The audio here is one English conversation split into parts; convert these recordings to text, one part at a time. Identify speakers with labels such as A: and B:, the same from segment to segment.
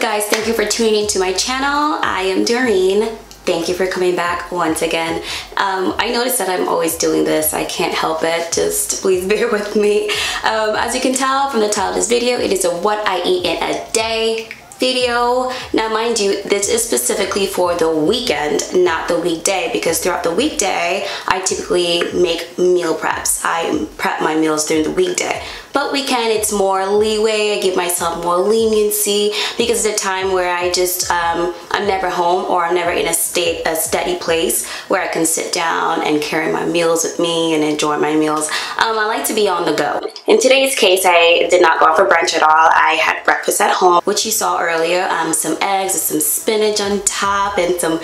A: guys, thank you for tuning into my channel. I am Dorene. Thank you for coming back once again. Um, I noticed that I'm always doing this. I can't help it. Just please bear with me. Um, as you can tell from the title of this video, it is a what I eat in a day video. Now mind you, this is specifically for the weekend, not the weekday because throughout the weekday, I typically make meal preps. I prep my meals during the weekday. But weekend, it's more leeway. I give myself more leniency because it's a time where I just, um, I'm never home or I'm never in a state, a steady place where I can sit down and carry my meals with me and enjoy my meals. Um, I like to be on the go. In today's case, I did not go out for brunch at all. I had breakfast at home, which you saw earlier. Um, some eggs and some spinach on top and some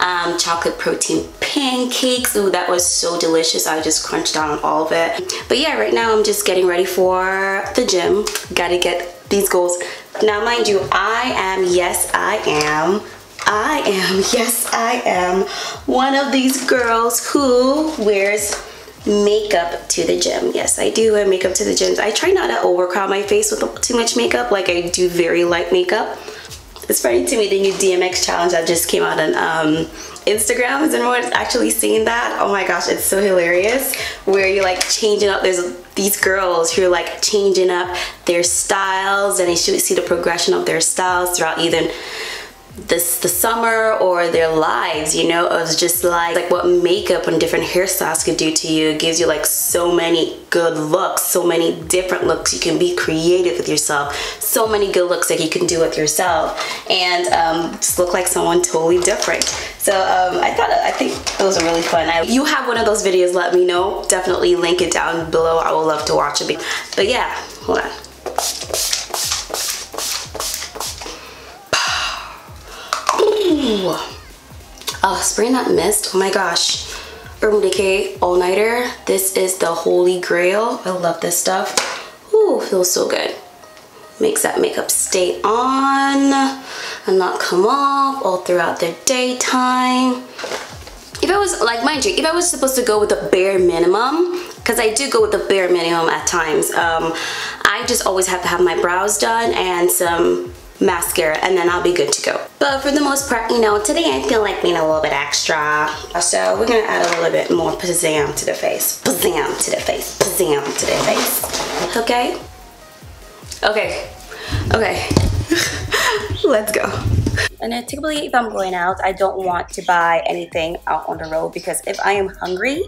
A: um, chocolate protein pancakes. Ooh, that was so delicious. I just crunched down on all of it. But yeah, right now I'm just getting ready for the gym. Gotta get these goals. Now, mind you, I am, yes, I am, I am, yes, I am one of these girls who wears makeup to the gym. Yes, I do wear makeup to the gym. I try not to overcrowd my face with too much makeup. Like I do very light makeup. To me the new DMX challenge that just came out on um, Instagram. Has anyone actually seen that? Oh my gosh, it's so hilarious. Where you're like changing up, there's these girls who are like changing up their styles and you should see the progression of their styles throughout either this the summer or their lives you know of just like like what makeup and different hairstyles could do to you. It gives you like so many good looks so many different looks. You can be creative with yourself. So many good looks that you can do with yourself. And um, just look like someone totally different. So um, I thought I think those are really fun. I, you have one of those videos let me know. Definitely link it down below. I would love to watch it. But yeah hold on Oh, spraying that mist. Oh my gosh. Urban Decay All Nighter. This is the holy grail. I love this stuff. Ooh, feels so good. Makes that makeup stay on and not come off all throughout the daytime. If I was, like mind you, if I was supposed to go with the bare minimum, because I do go with the bare minimum at times, um, I just always have to have my brows done and some mascara and then I'll be good to go. But for the most part, you know, today I feel like being a little bit extra. So we're gonna add a little bit more pizzam to the face. Pizzam to the face. Pizzam to the face. Okay? Okay. Okay. Let's go. And then typically if I'm going out, I don't want to buy anything out on the road because if I am hungry,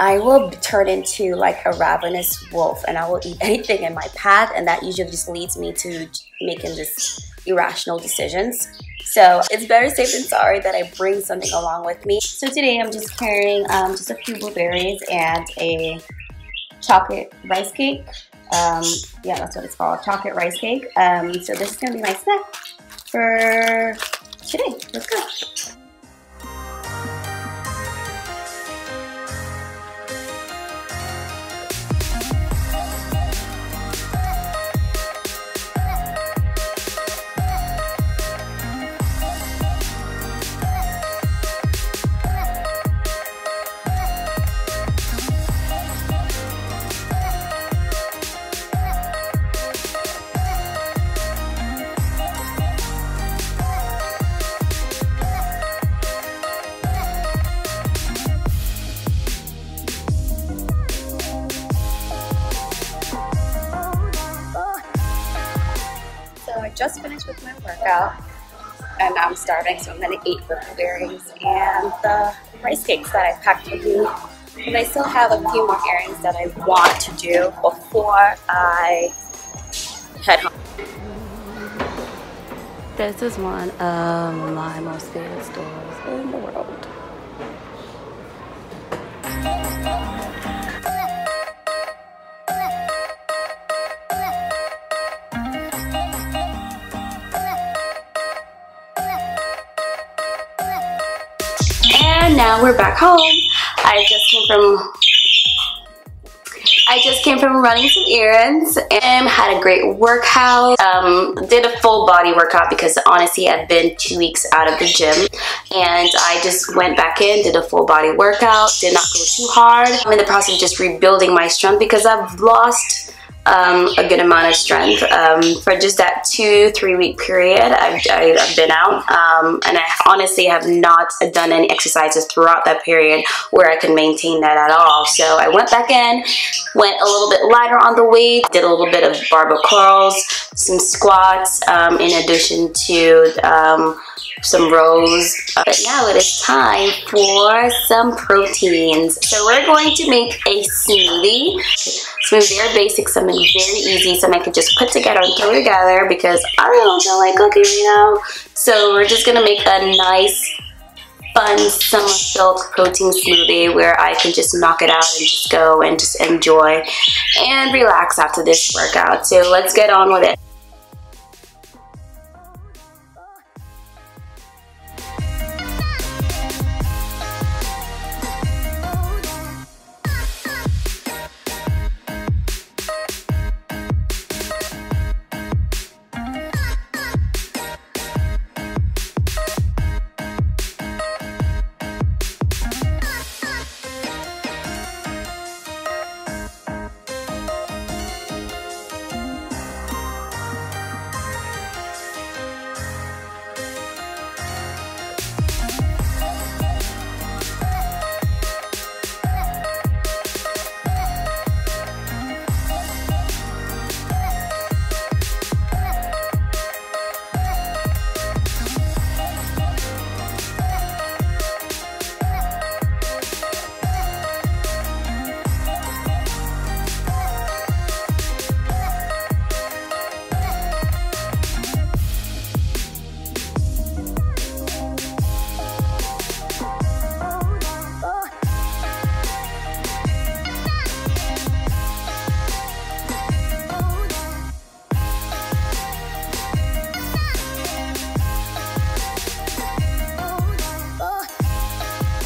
A: I will turn into like a ravenous wolf and I will eat anything in my path and that usually just leads me to making just irrational decisions. So it's better safe than sorry that I bring something along with me. So today I'm just carrying um, just a few blueberries and a chocolate rice cake. Um, yeah, that's what it's called, chocolate rice cake. Um, so this is gonna be my snack for today. Let's go. Just finished with my workout and I'm starving, so I'm gonna eat the blueberries and the rice cakes that I packed with me. And I still have a few more errands that I want to do before I head home. This is one of my most favorite stores in the world. We're back home. I just came from I just came from running some errands and had a great workout. Um, did a full body workout because honestly I've been two weeks out of the gym and I just went back in, did a full body workout, did not go too hard. I'm in the process of just rebuilding my strength because I've lost um, a good amount of strength. Um, for just that two, three week period, I've, I've been out um, and I honestly have not done any exercises throughout that period where I could maintain that at all. So I went back in, went a little bit lighter on the weight, did a little bit of barbell curls, some squats, um, in addition to um, some rows. But now it is time for some proteins. So we're going to make a smoothie. Something very basic, something very easy, something I can just put together and throw together because I don't feel like cooking right now. So we're just gonna make a nice fun summer silk protein smoothie where I can just knock it out and just go and just enjoy and relax after this workout. So let's get on with it.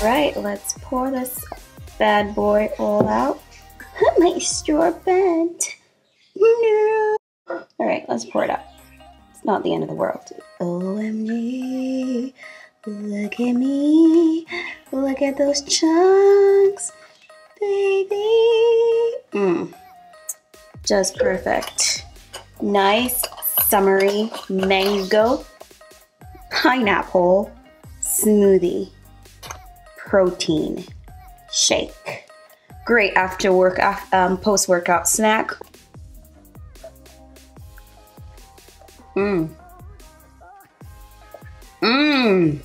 A: Right, let's pour this bad boy all out. My straw bent. No. All right, let's pour it out. It's not the end of the world. Oh, OMG, look at me. Look at those chunks, baby. Mmm, just perfect. Nice, summery mango, pineapple smoothie protein shake. Great after work, um, post workout snack. Mmm. Mmm.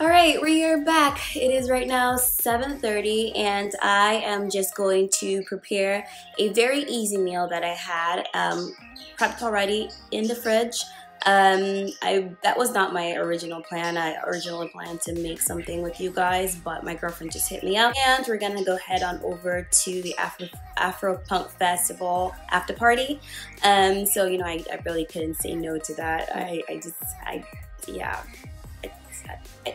A: All right, we are back. It is right now 7.30 and I am just going to prepare a very easy meal that I had um, prepped already in the fridge. Um, I that was not my original plan. I originally planned to make something with you guys, but my girlfriend just hit me up, and we're gonna go head on over to the Afro Afro Punk Festival after party. Um, so you know, I, I really couldn't say no to that. I I just I yeah.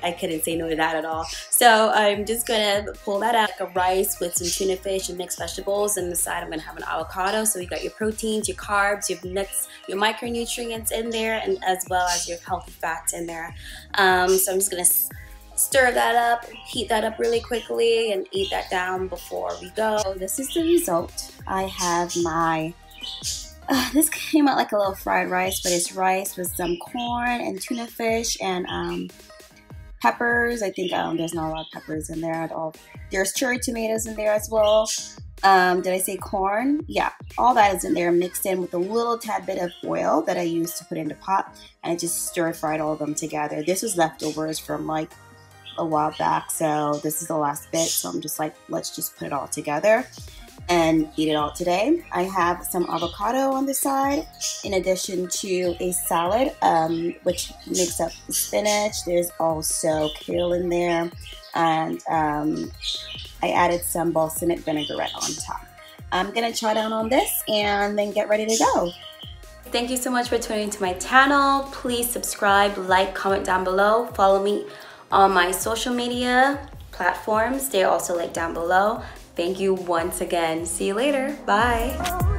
A: I couldn't say no to that at all. So I'm just gonna pull that out, like a rice with some tuna fish and mixed vegetables. And the side, I'm gonna have an avocado. So you got your proteins, your carbs, your nuts, your micronutrients in there, and as well as your healthy fats in there. Um, so I'm just gonna stir that up, heat that up really quickly, and eat that down before we go. So this is the result. I have my uh, this came out like a little fried rice, but it's rice with some corn and tuna fish and um, peppers. I think um, there's not a lot of peppers in there at all. There's cherry tomatoes in there as well. Um, did I say corn? Yeah, all that is in there mixed in with a little tad bit of oil that I used to put in the pot. And I just stir fried all of them together. This was leftovers from like a while back. So this is the last bit. So I'm just like, let's just put it all together and eat it all today. I have some avocado on the side in addition to a salad, um, which makes up the spinach. There's also kale in there, and um, I added some balsamic vinaigrette on top. I'm gonna try down on this and then get ready to go. Thank you so much for tuning into my channel. Please subscribe, like, comment down below. Follow me on my social media platforms. They're also linked down below. Thank you once again. See you later. Bye.